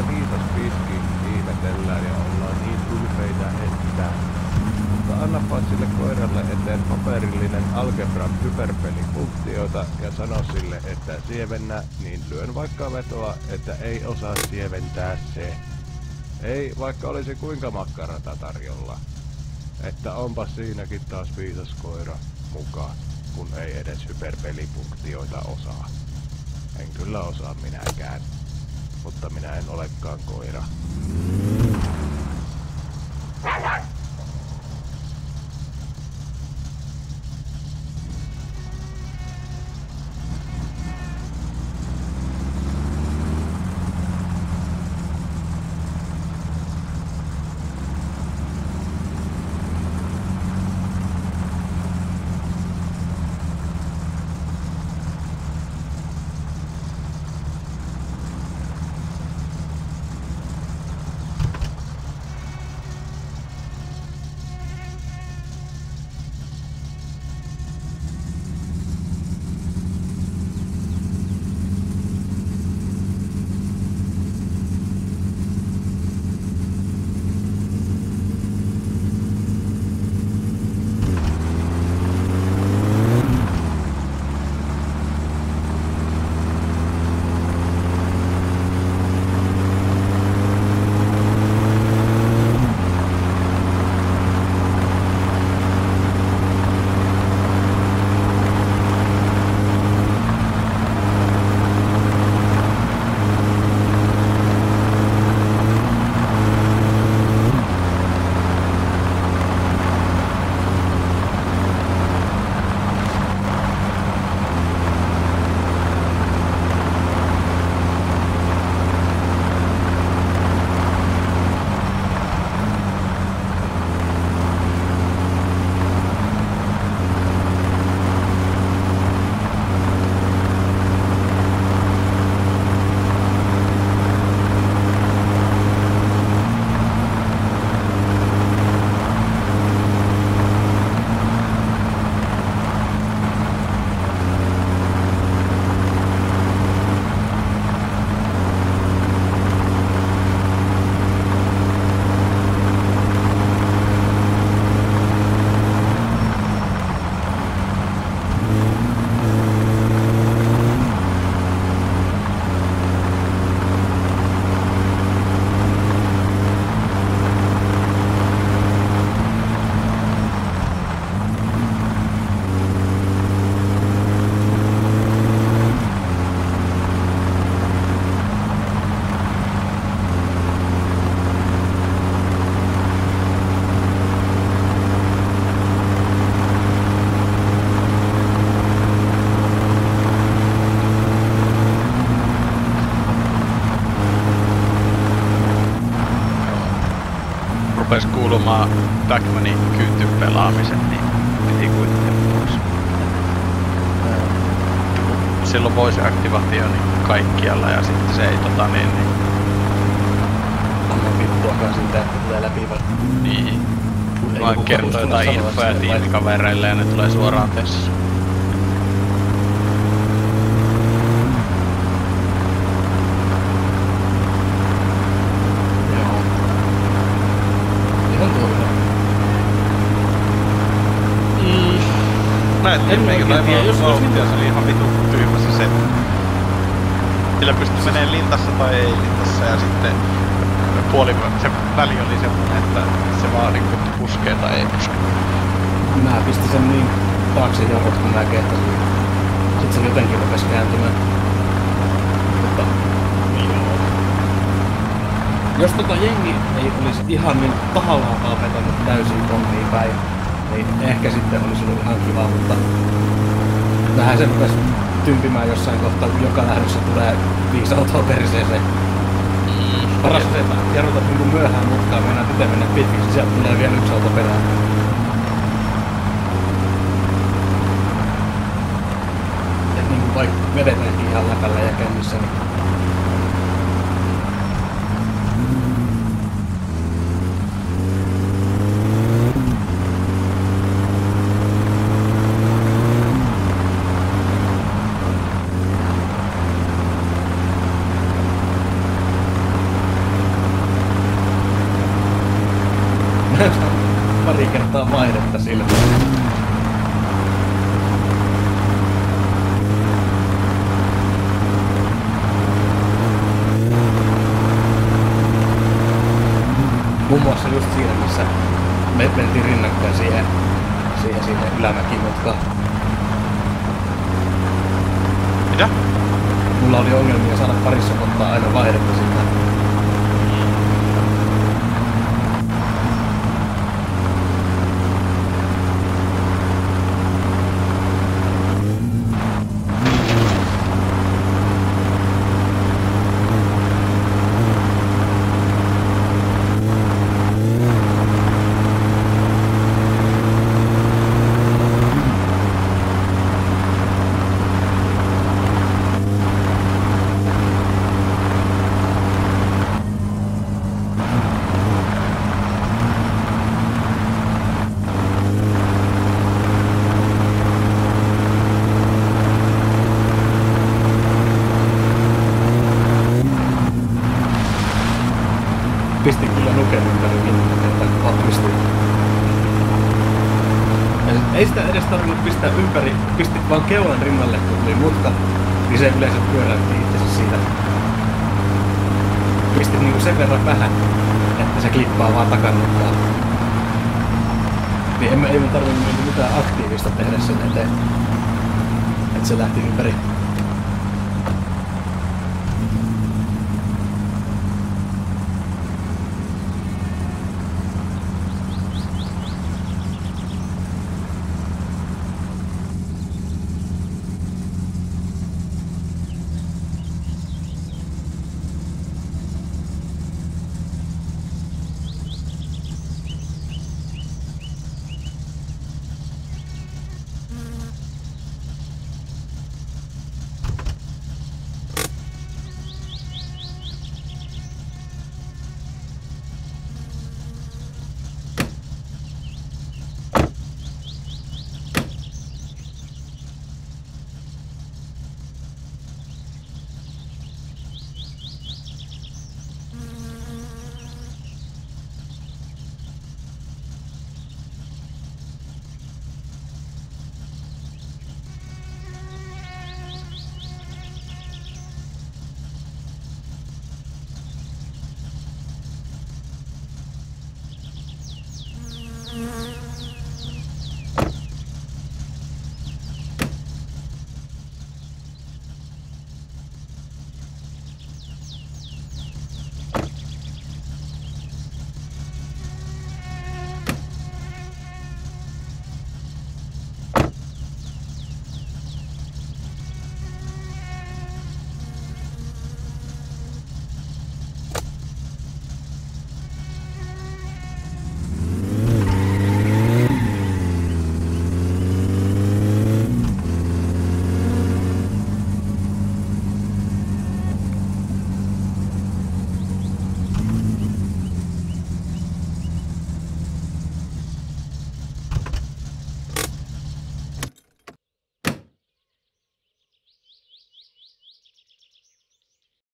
sitä viitosviski ihmetellään ja ollaan niin ylpeitä, että... Mutta annapas sille koiralle eteen paperillinen algebran hyperpelifunktioita ja sano sille, että sievennä, niin lyön vaikka vetoa, että ei osaa sieventää se. Ei, vaikka olisi kuinka makkarata tarjolla. Että onpa siinäkin taas viisas koira mukaan, kun ei edes hyperpelifunktioita osaa. En kyllä osaa minäkään mutta minä en olekaan koira. Kuulumaan Backmanin kyntyn pelaamisen, niin piti kuitenkin pois. Silloin voisi aktivaatio niin kaikkialla ja sitten se ei tota niin, niin vittuakaan siitä, että tulee läpi vai? Niin. Vaan kertoo jotain infoja tiimikavereille ja ne tulee suoraan tessiin. Joo. Ihan turha. Näet, En meikä tiedä, jos- jos vauhtia, se oli ihan vitu tyhmä se. Sillä pystyi menee lintassa tai ei lintassa ja sitten puoli, se väli oli semmonen, että se vaan niinku puskee tai ei puske. Mä pistin sen niin taakse jarrut, kun mä kehtasin. Sitten se jotenkin rupesi kääntymään. Mutta... Jos tota jengi ei olisi ihan niin tahallaan vaan vetänyt täysin pommiin päin, niin ehkä sitten olisi ollut ihan kiva, mutta vähän se rupesi tympimään jossain kohtaa, kun joka lähdössä tulee viisi autoa perseeseen. Paras on se, että jarrutat niinku myöhään mutkaan, mennään pitää mennä pitkiksi, sieltä tulee vielä yksi auto perään. Et niinku vaikka vedetäänkin ihan läpällä ja kännissä, niin kertaa vaihdetta sillä. Muun muassa just siinä, missä me mentiin rinnakkain siihen, siihen, siihen ylämäkimutkaan. Mitä? Mulla oli ongelmia saada parissa kohtaa aina vaihdetta siitä. Pistin kyllä nuken ympäri että pistin. Ja sit ei sitä edes tarvinnut pistää ympäri, pistit vaan keulan rinnalle, kun tuli mutka, niin se yleensä pyöräytti itsensä siitä. Pistin niinku sen verran vähän, että se klippaa vaan takannukaan. Niin emme, ei me tarvinnut niinku mitään aktiivista tehdä sen eteen. Että se lähti ympäri